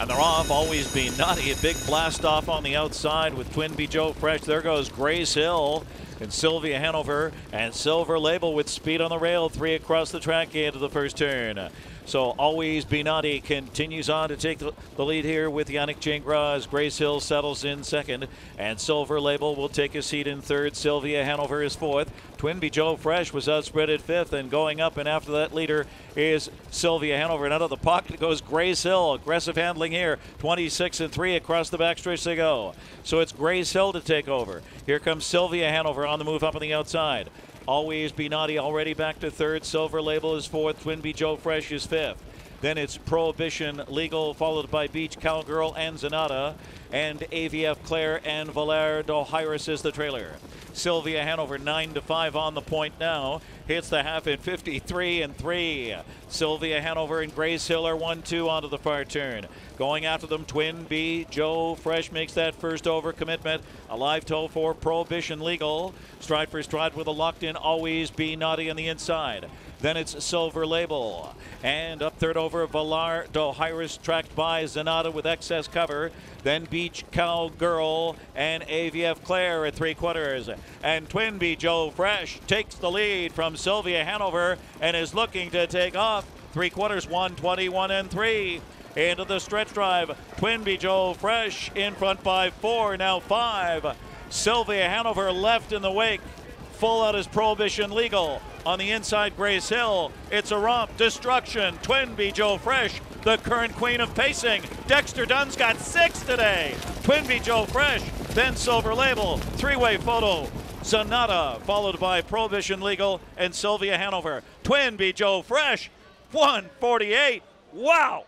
And they're off. Always be nutty. A big blast off on the outside with Twin B Joe Fresh. There goes Grace Hill and Sylvia Hanover and Silver Label with speed on the rail. Three across the track into the first turn. So always Benatti continues on to take the, lead here with Yannick Gingras as Grace Hill settles in second. And Silver Label will take a seat in third. Sylvia Hanover is fourth. Twin B Joe Fresh was outspread at fifth and going up. And after that leader is Sylvia Hanover. And out of the pocket goes Grace Hill. Aggressive handling here. 26 and 3 across the backstretch they go. So it's Grace Hill to take over. Here comes Sylvia Hanover on the move up on the outside. Always Benatti already back to third. Silver Label is fourth. Twin B Joe Fresh is fifth. Then it's Prohibition Legal, followed by Beach Cowgirl and Zanata, and AVF Claire and Valar Dohaeris is the trailer. Sylvia Hanover 9 to 5 on the point now. Hits the half in 53 and 3. Sylvia Hanover and Grace Hill are 1 2 onto the far turn. Going after them, Twin B. Joe Fresh makes that first over commitment. A live toe for Prohibition Legal. Stride for stride with a locked in, always be naughty on the inside. Then it's Silver Label. And up third over, Valar Dohaeris tracked by Zanata with excess cover. Then Beach Cowgirl and AVF Claire at three quarters. And Twin B Joe Fresh takes the lead from Sylvia Hanover and is looking to take off. Three quarters, 121 and three. Into the stretch drive. Twin B Joe Fresh in front by four, now five. Sylvia Hanover left in the wake. Full out is Prohibition Legal. On the inside, Grace Hill. It's a romp. Destruction. Twin B Joe Fresh, the current queen of pacing. Dexter Dunn's got six today. Twin B Joe Fresh. Then Silver Label. Three way photo. Zanata, followed by Prohibition Legal and Sylvia Hanover. Twin B Joe Fresh. 148. Wow.